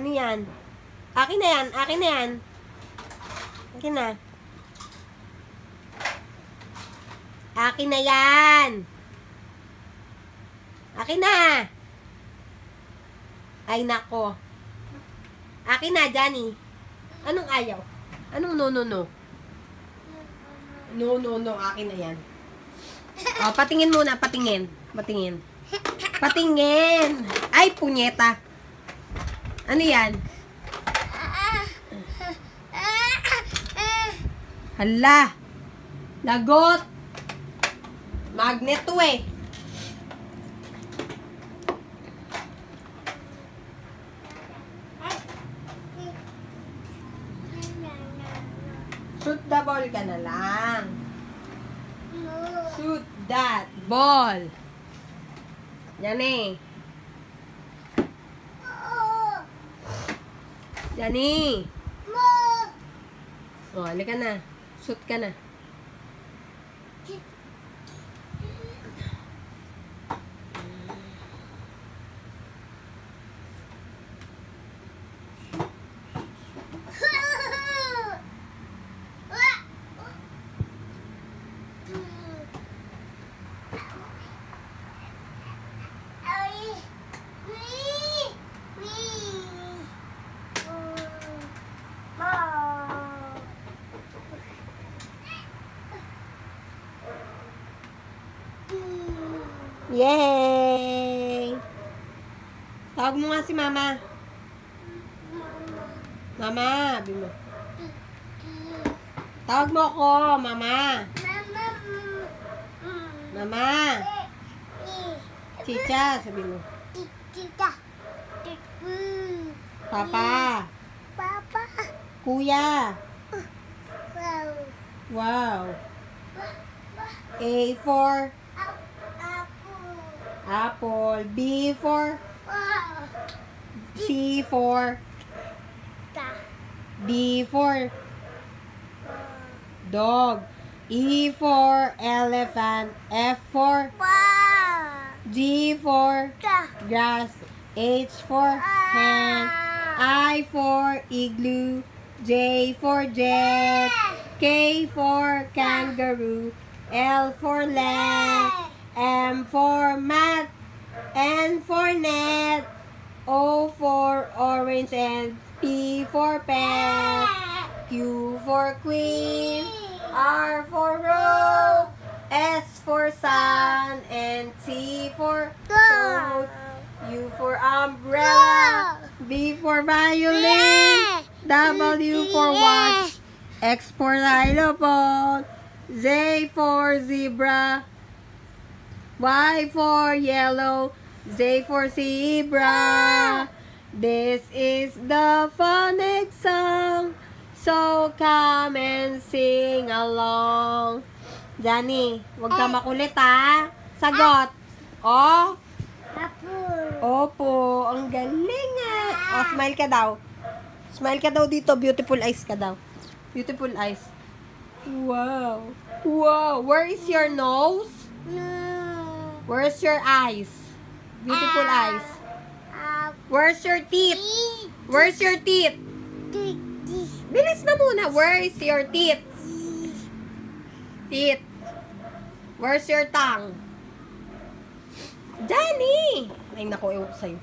yan. Akin na yan. Akin na yan. Akin na. Akin na yan. Akin na. Ay, nako. Akin na, Johnny. Anong ayaw? Anong no, no, no? No, no, no. Akin na yan. O, patingin muna. Patingin. Patingin. Patingin. Ay, punyeta. Ano yan? Hala. Lagot. Magnet to eh. Shoot the ball ka na lang. Shoot that ball. Yan eh. Yan eh. O, halika na. Shoot ka na. Yay! Tawag mo nga si mama. Mama, sabi mo. Tawag mo ako, mama. Mama. Chicha, sabi mo. Papa. Papa. Kuya. Wow. Wow. A for Apple. B for. C for. D for dog. E for elephant. F for. G for grass. H for hen. I for igloo. J for jet. K for kangaroo. L for lamb. M for mat. N for net. O for orange and P for pet. Q for queen. R for rope. S for sun. And T for coat. U for umbrella. V for violin. W for watch. X for xylophone. Z for zebra. Y for yellow. Z for zebra. This is the phonic song. So come and sing along. Johnny, wag ka makulit ha. Sagot. Oh, Apple. opo. Ang galing nga. Oh, smile ka daw. Smile ka daw dito. Beautiful eyes ka daw. Beautiful eyes. Wow. Wow. Where is your nose? No. Where's your eyes? Beautiful eyes. Apple. Where's your teeth? Where's your teeth? Bilis na muna. Where is your teeth? Teeth. Where's your tongue? Danny! Ay, naku, ewan sa'yo.